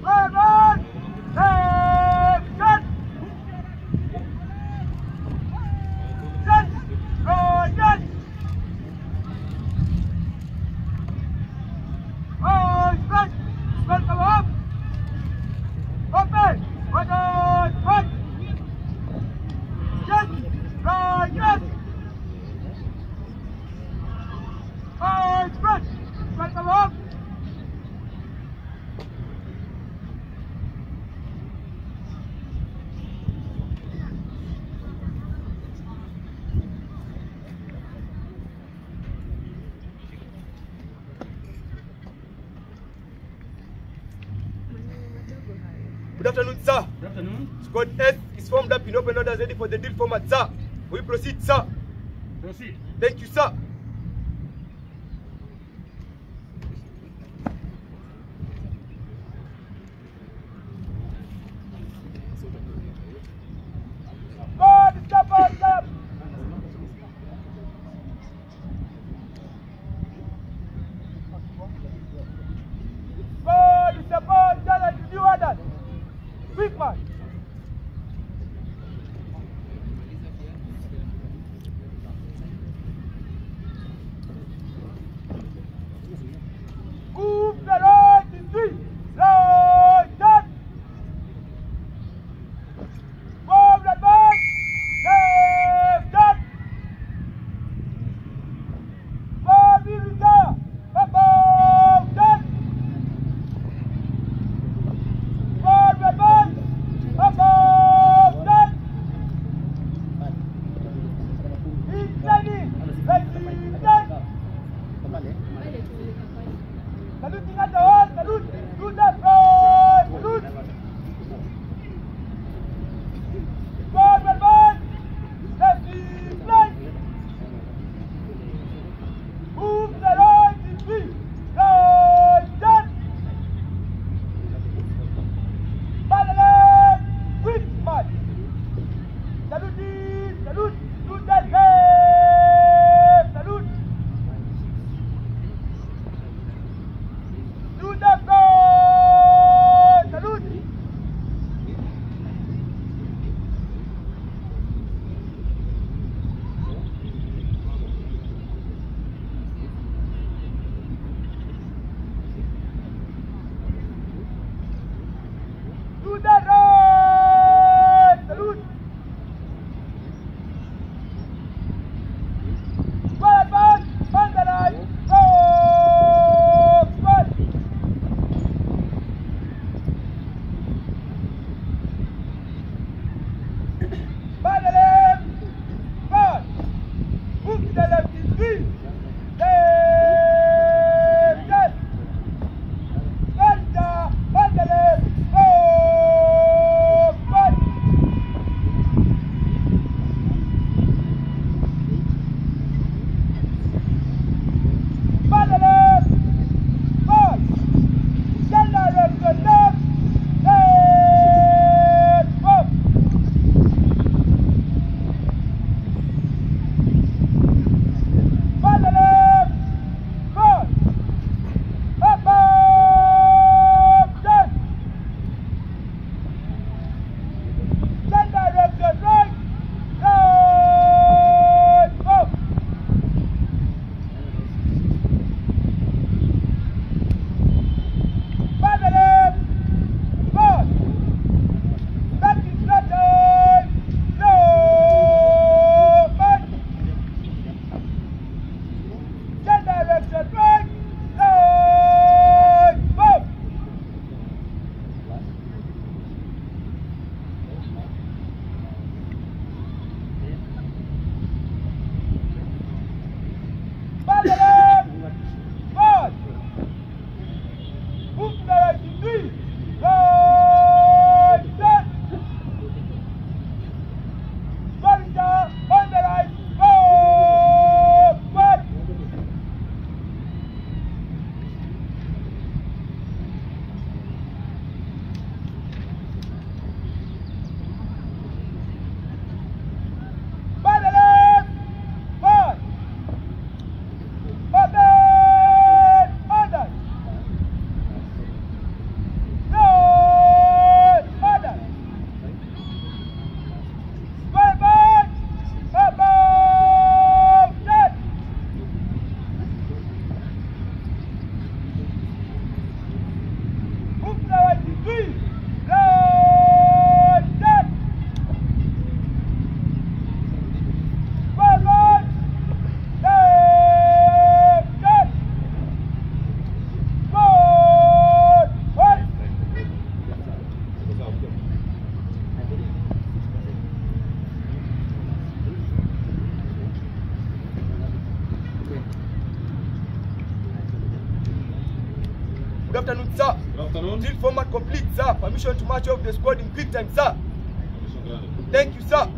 Vai, vai! Good afternoon, sir. Good afternoon. Squad S is formed up in open orders ready for the drill format, sir. We proceed, sir. Proceed. Thank you, sir. Come. Afternoon, sir. Good afternoon. Drill format complete, sir. Permission to march off the squad in quick time, sir. Thank you, sir.